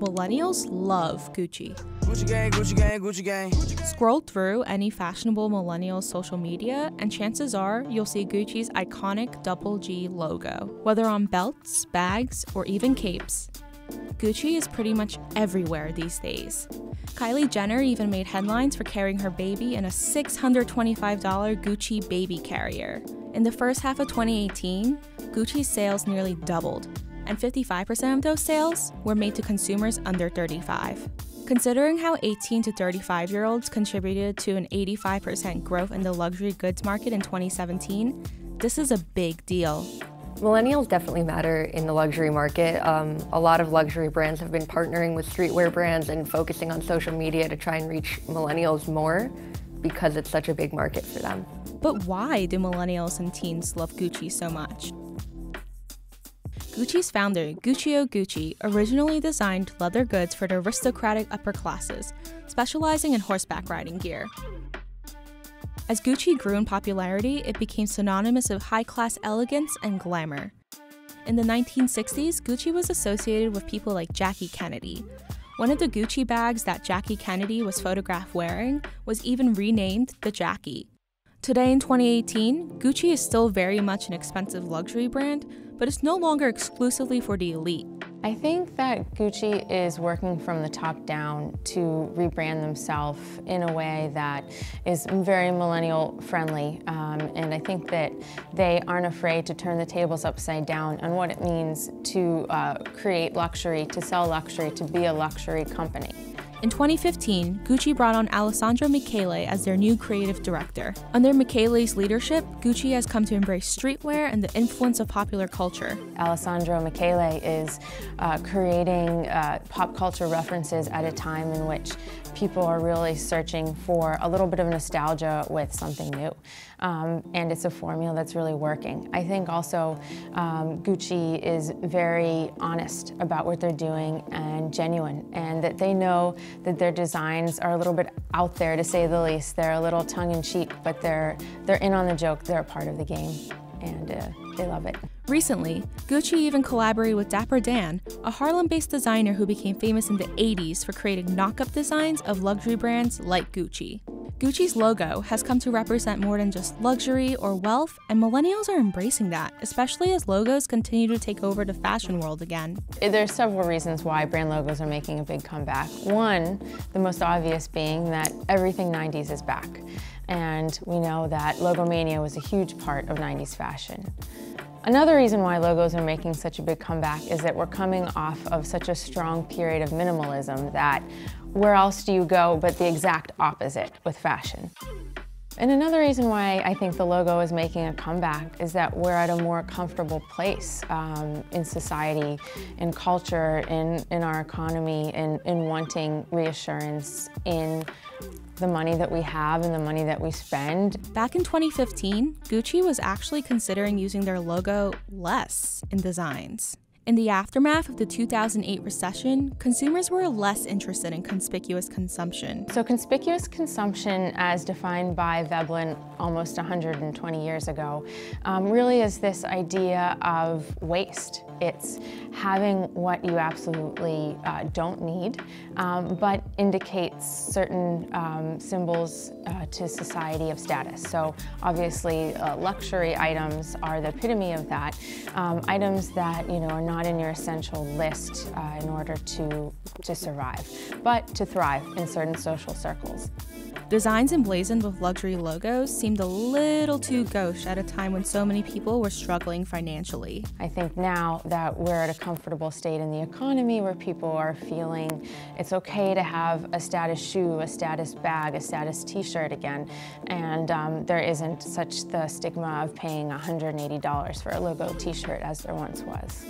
millennials love Gucci. Gucci gang, Gucci gang, Gucci gang. Scroll through any fashionable millennial social media, and chances are you'll see Gucci's iconic double G logo, whether on belts, bags, or even capes. Gucci is pretty much everywhere these days. Kylie Jenner even made headlines for carrying her baby in a $625 Gucci baby carrier. In the first half of 2018, Gucci's sales nearly doubled, and 55% of those sales were made to consumers under 35. Considering how 18 to 35 year olds contributed to an 85% growth in the luxury goods market in 2017, this is a big deal. Millennials definitely matter in the luxury market. Um, a lot of luxury brands have been partnering with streetwear brands and focusing on social media to try and reach millennials more because it's such a big market for them. But why do millennials and teens love Gucci so much? Gucci's founder, Guccio Gucci, originally designed leather goods for the aristocratic upper classes, specializing in horseback riding gear. As Gucci grew in popularity, it became synonymous with high class elegance and glamour. In the 1960s, Gucci was associated with people like Jackie Kennedy. One of the Gucci bags that Jackie Kennedy was photographed wearing was even renamed the Jackie. Today in 2018, Gucci is still very much an expensive luxury brand, but it's no longer exclusively for the elite. I think that Gucci is working from the top down to rebrand themselves in a way that is very millennial friendly. Um, and I think that they aren't afraid to turn the tables upside down on what it means to uh, create luxury, to sell luxury, to be a luxury company. In 2015, Gucci brought on Alessandro Michele as their new creative director. Under Michele's leadership, Gucci has come to embrace streetwear and the influence of popular culture. Alessandro Michele is uh, creating uh, pop culture references at a time in which people are really searching for a little bit of nostalgia with something new. Um, and it's a formula that's really working. I think also um, Gucci is very honest about what they're doing and genuine, and that they know that their designs are a little bit out there to say the least. They're a little tongue-in-cheek, but they're, they're in on the joke, they're a part of the game, and uh, they love it. Recently, Gucci even collaborated with Dapper Dan, a Harlem based designer who became famous in the 80s for creating knock up designs of luxury brands like Gucci. Gucci's logo has come to represent more than just luxury or wealth, and millennials are embracing that, especially as logos continue to take over the fashion world again. There's several reasons why brand logos are making a big comeback. One, the most obvious being that everything 90s is back. And we know that logomania was a huge part of 90s fashion. Another reason why logos are making such a big comeback is that we're coming off of such a strong period of minimalism that where else do you go but the exact opposite with fashion. And another reason why I think the logo is making a comeback is that we're at a more comfortable place um, in society, in culture, in, in our economy, in, in wanting reassurance, in the money that we have and the money that we spend. Back in 2015, Gucci was actually considering using their logo less in designs. In the aftermath of the 2008 recession, consumers were less interested in conspicuous consumption. So conspicuous consumption, as defined by Veblen almost 120 years ago, um, really is this idea of waste. It's having what you absolutely uh, don't need, um, but indicates certain um, symbols uh, to society of status. So obviously uh, luxury items are the epitome of that. Um, items that you know are not in your essential list uh, in order to, to survive, but to thrive in certain social circles. Designs emblazoned with luxury logos seemed a little too gauche at a time when so many people were struggling financially. I think now that we're at a comfortable state in the economy where people are feeling it's okay to have a status shoe, a status bag, a status t-shirt again, and um, there isn't such the stigma of paying $180 for a logo t-shirt as there once was.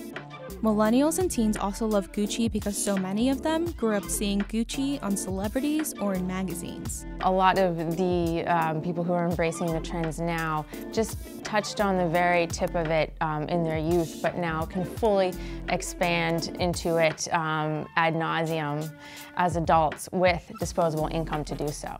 Millennials and teens also love Gucci because so many of them grew up seeing Gucci on celebrities or in magazines. A lot of the um, people who are embracing the trends now just touched on the very tip of it um, in their youth, but now can fully expand into it um, ad nauseum as adults with disposable income to do so.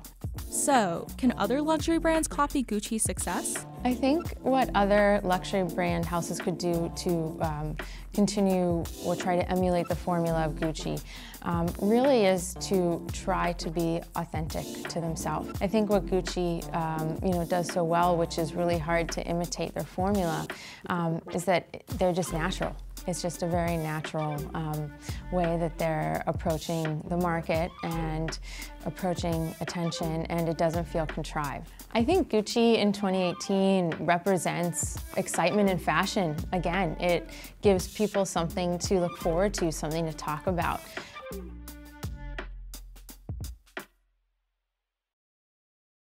So, can other luxury brands copy Gucci's success? I think what other luxury brand houses could do to um, continue or try to emulate the formula of Gucci um, really is to try to be authentic to themselves. I think what Gucci um, you know, does so well, which is really hard to imitate their formula, um, is that they're just natural. It's just a very natural um, way that they're approaching the market and approaching attention, and it doesn't feel contrived. I think Gucci in 2018 represents excitement in fashion. Again, it gives people something to look forward to, something to talk about.